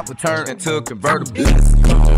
I would turn into a convertible.